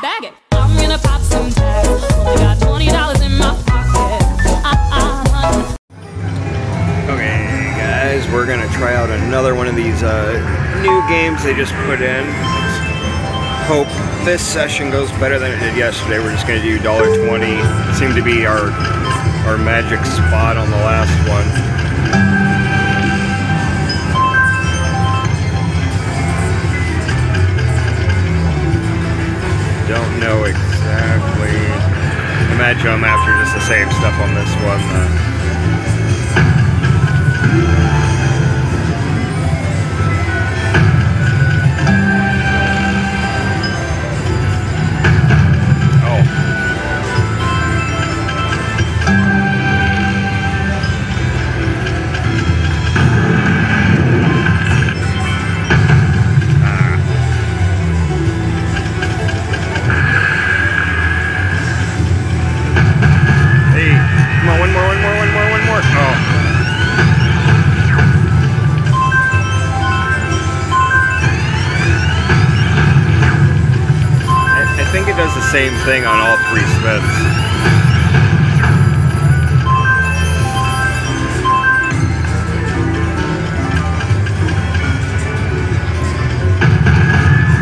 Bag it. I'm gonna pop some twenty. Uh, uh, Okay, guys, we're gonna try out another one of these uh, new games they just put in. Hope this session goes better than it did yesterday. We're just gonna do $1.20. Seemed to be our our magic spot on the last one. I don't know exactly. Imagine I'm after just the same stuff on this one. Uh, same thing on all three spins.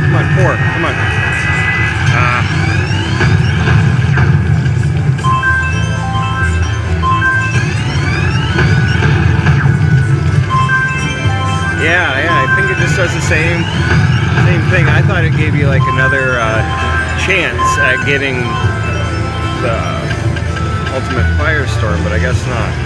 Come on, four. Come on. Ah. Yeah, yeah, I think it just does the same same thing. I thought it gave you like another uh, chance at getting the ultimate firestorm, but I guess not.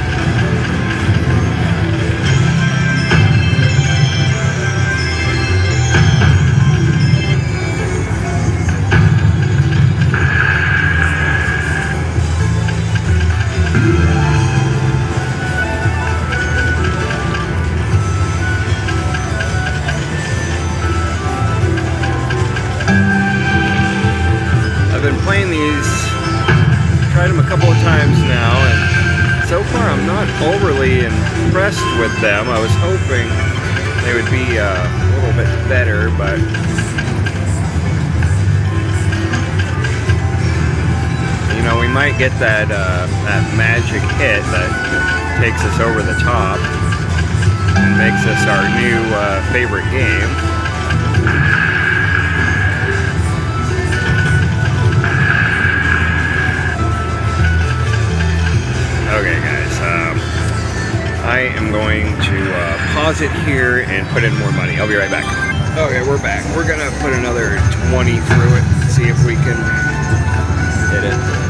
Couple of times now, and so far I'm not overly impressed with them. I was hoping they would be uh, a little bit better, but you know we might get that uh, that magic hit that takes us over the top and makes us our new uh, favorite game. I am going to uh, pause it here and put in more money. I'll be right back. Okay, we're back. We're gonna put another 20 through it. See if we can hit it.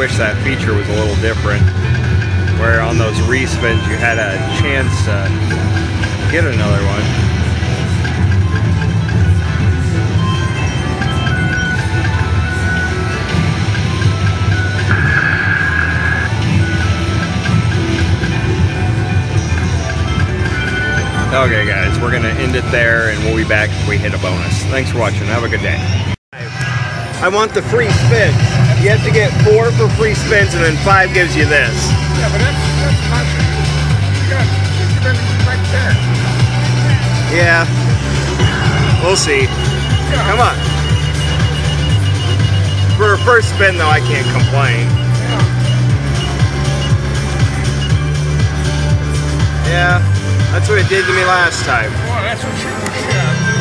wish that feature was a little different, where on those respins you had a chance to get another one. Okay, guys, we're going to end it there, and we'll be back if we hit a bonus. Thanks for watching. Have a good day. I want the free spins. You have to get four for free spins, and then five gives you this. Yeah, but that's, that's not, you got, you've been right there. Yeah. We'll see. Yeah. Come on. For a first spin, though, I can't complain. Yeah. Yeah, that's what it did to me last time. Well, that's what you should.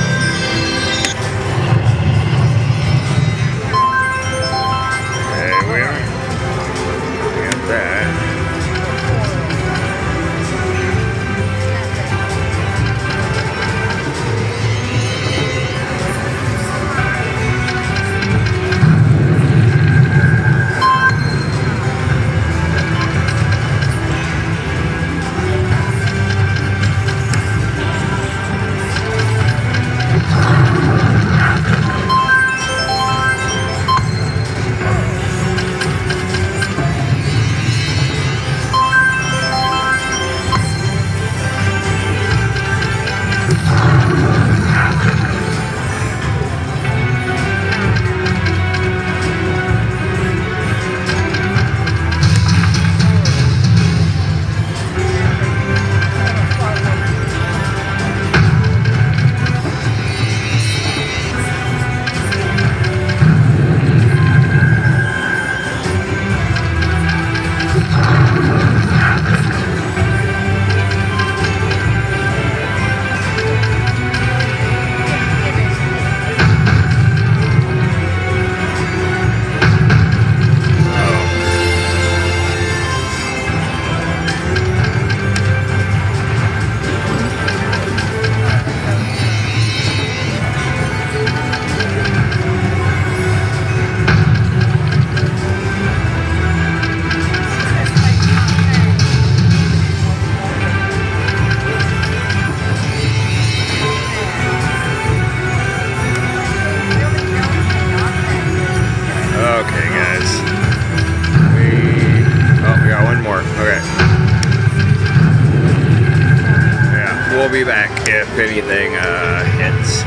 If anything uh, hits.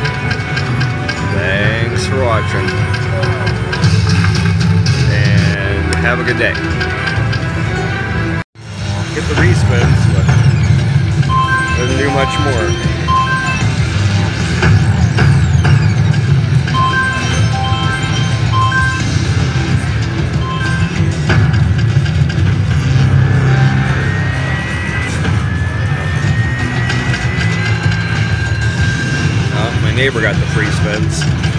Thanks for watching, and have a good day. Get the respins, but doesn't do much more. Neighbor got the free spins.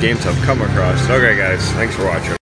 Games I've come across. Okay, guys, thanks for watching.